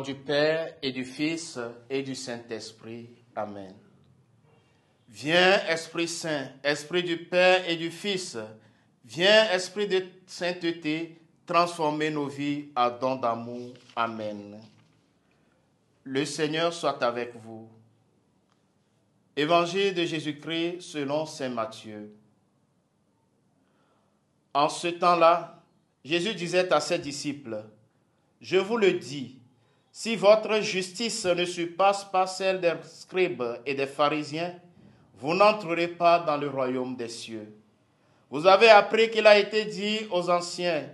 du Père et du Fils et du Saint-Esprit. Amen. Viens, Esprit Saint, Esprit du Père et du Fils. Viens, Esprit de sainteté, transformer nos vies à don d'amour. Amen. Le Seigneur soit avec vous. Évangile de Jésus-Christ selon Saint Matthieu. En ce temps-là, Jésus disait à ses disciples, Je vous le dis, si votre justice ne surpasse pas celle des scribes et des pharisiens, vous n'entrerez pas dans le royaume des cieux. Vous avez appris qu'il a été dit aux anciens,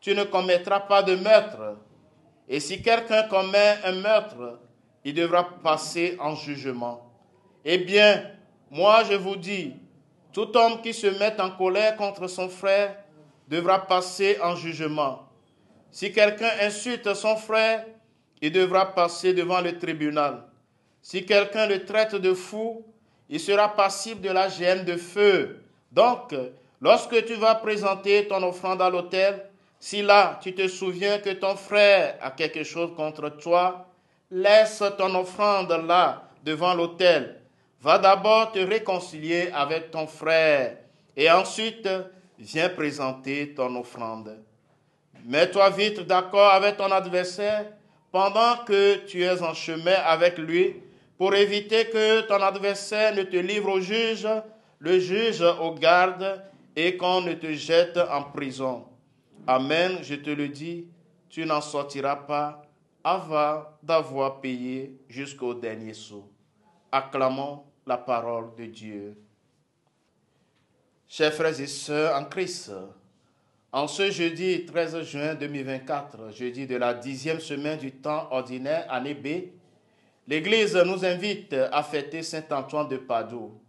Tu ne commettras pas de meurtre. Et si quelqu'un commet un meurtre, il devra passer en jugement. Eh bien, moi je vous dis, tout homme qui se met en colère contre son frère devra passer en jugement. Si quelqu'un insulte son frère, il devra passer devant le tribunal. Si quelqu'un le traite de fou, il sera passible de la gêne de feu. Donc, lorsque tu vas présenter ton offrande à l'autel, si là tu te souviens que ton frère a quelque chose contre toi, laisse ton offrande là devant l'autel. Va d'abord te réconcilier avec ton frère et ensuite viens présenter ton offrande. Mets-toi vite d'accord avec ton adversaire pendant que tu es en chemin avec lui pour éviter que ton adversaire ne te livre au juge, le juge au garde et qu'on ne te jette en prison. Amen, je te le dis, tu n'en sortiras pas avant d'avoir payé jusqu'au dernier sou. Acclamons la parole de Dieu. Chers frères et sœurs en Christ, en ce jeudi 13 juin 2024, jeudi de la dixième semaine du temps ordinaire, année B, l'Église nous invite à fêter Saint Antoine de Padoue,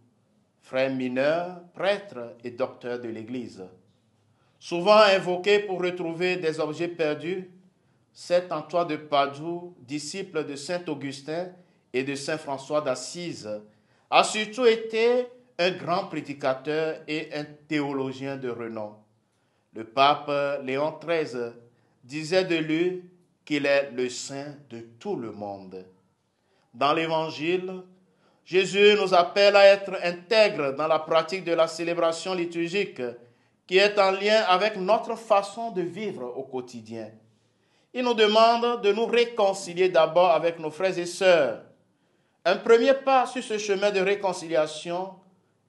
frère mineur, prêtre et docteur de l'Église. Souvent invoqué pour retrouver des objets perdus, Saint Antoine de Padoue, disciple de Saint Augustin et de Saint François d'Assise, a surtout été un grand prédicateur et un théologien de renom. Le pape Léon XIII disait de lui qu'il est le saint de tout le monde. Dans l'Évangile, Jésus nous appelle à être intègres dans la pratique de la célébration liturgique qui est en lien avec notre façon de vivre au quotidien. Il nous demande de nous réconcilier d'abord avec nos frères et sœurs. Un premier pas sur ce chemin de réconciliation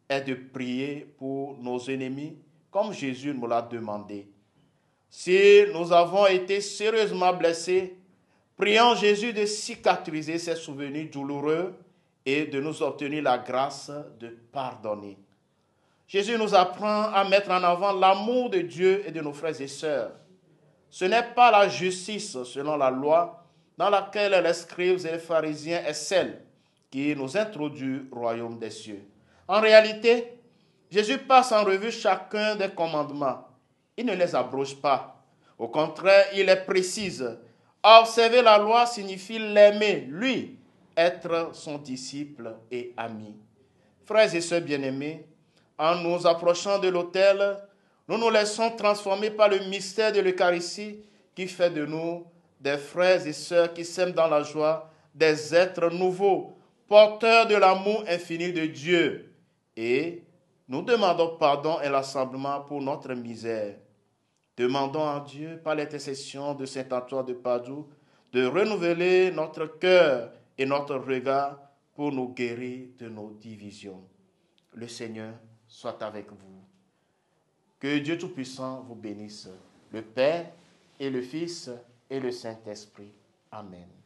est de prier pour nos ennemis comme Jésus nous l'a demandé. Si nous avons été sérieusement blessés, prions Jésus de cicatriser ces souvenirs douloureux et de nous obtenir la grâce de pardonner. Jésus nous apprend à mettre en avant l'amour de Dieu et de nos frères et sœurs. Ce n'est pas la justice selon la loi dans laquelle les scribes et les pharisiens est celle qui nous introduit au royaume des cieux. En réalité, Jésus passe en revue chacun des commandements. Il ne les abroge pas. Au contraire, il les précise. Observer la loi signifie l'aimer, lui, être son disciple et ami. Frères et sœurs bien-aimés, en nous approchant de l'autel, nous nous laissons transformer par le mystère de l'Eucharistie qui fait de nous des frères et sœurs qui s'aiment dans la joie, des êtres nouveaux, porteurs de l'amour infini de Dieu. Et nous demandons pardon et l'assemblement pour notre misère. Demandons à Dieu, par l'intercession de Saint Antoine de Padoue, de renouveler notre cœur et notre regard pour nous guérir de nos divisions. Le Seigneur soit avec vous. Que Dieu Tout-Puissant vous bénisse, le Père et le Fils et le Saint-Esprit. Amen.